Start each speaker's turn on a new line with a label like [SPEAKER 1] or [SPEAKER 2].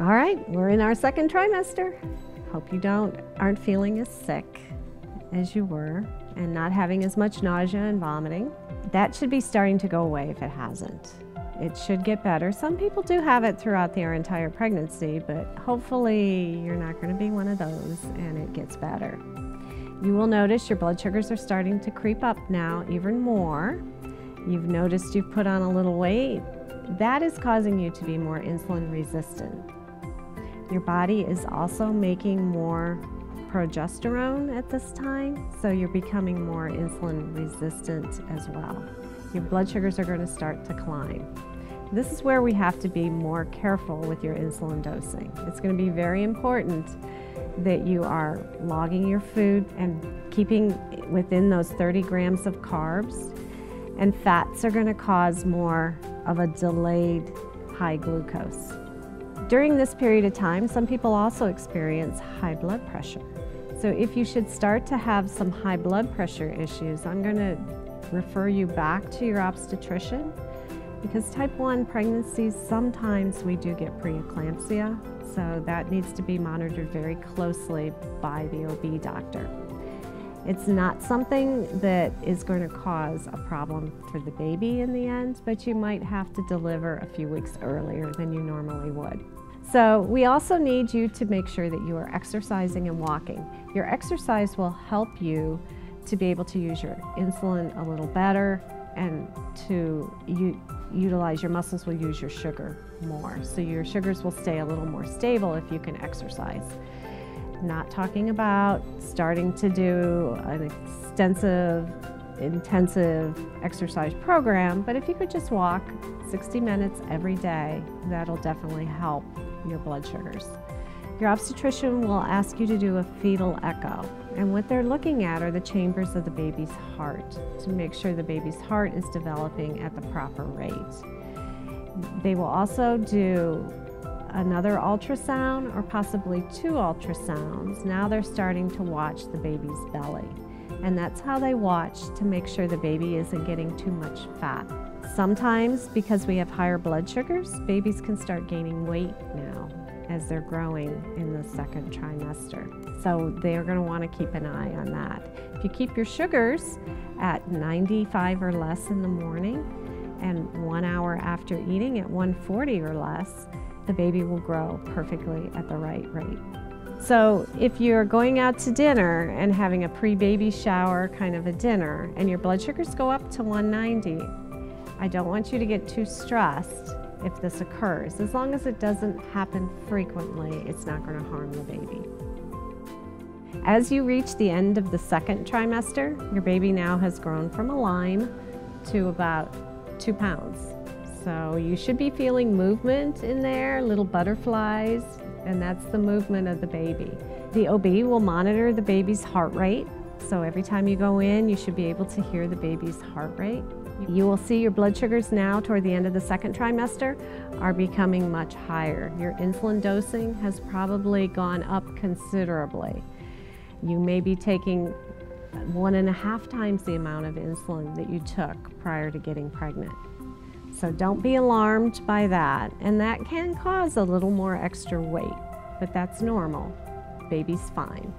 [SPEAKER 1] All right, we're in our second trimester. Hope you don't aren't feeling as sick as you were and not having as much nausea and vomiting. That should be starting to go away if it hasn't. It should get better. Some people do have it throughout their entire pregnancy, but hopefully you're not going to be one of those and it gets better. You will notice your blood sugars are starting to creep up now even more. You've noticed you've put on a little weight. That is causing you to be more insulin resistant. Your body is also making more progesterone at this time, so you're becoming more insulin resistant as well. Your blood sugars are going to start to climb. This is where we have to be more careful with your insulin dosing. It's going to be very important that you are logging your food and keeping within those 30 grams of carbs. And fats are going to cause more of a delayed high glucose. During this period of time, some people also experience high blood pressure. So if you should start to have some high blood pressure issues, I'm going to refer you back to your obstetrician because type 1 pregnancies, sometimes we do get preeclampsia, so that needs to be monitored very closely by the OB doctor. It's not something that is going to cause a problem for the baby in the end, but you might have to deliver a few weeks earlier than you normally would. So we also need you to make sure that you are exercising and walking. Your exercise will help you to be able to use your insulin a little better and to utilize your muscles will use your sugar more. So your sugars will stay a little more stable if you can exercise. Not talking about starting to do an extensive, intensive exercise program, but if you could just walk 60 minutes every day, that'll definitely help your blood sugars. Your obstetrician will ask you to do a fetal echo. And what they're looking at are the chambers of the baby's heart to make sure the baby's heart is developing at the proper rate. They will also do another ultrasound or possibly two ultrasounds. Now they're starting to watch the baby's belly. And that's how they watch to make sure the baby isn't getting too much fat. Sometimes, because we have higher blood sugars, babies can start gaining weight now as they're growing in the second trimester. So they're going to want to keep an eye on that. If you keep your sugars at 95 or less in the morning and one hour after eating at 140 or less, the baby will grow perfectly at the right rate. So if you're going out to dinner and having a pre-baby shower kind of a dinner and your blood sugars go up to 190, I don't want you to get too stressed if this occurs. As long as it doesn't happen frequently, it's not going to harm the baby. As you reach the end of the second trimester, your baby now has grown from a lime to about two pounds. So you should be feeling movement in there, little butterflies, and that's the movement of the baby. The OB will monitor the baby's heart rate. So every time you go in, you should be able to hear the baby's heart rate. You will see your blood sugars now toward the end of the second trimester are becoming much higher. Your insulin dosing has probably gone up considerably. You may be taking one and a half times the amount of insulin that you took prior to getting pregnant. So don't be alarmed by that. And that can cause a little more extra weight, but that's normal. Baby's fine.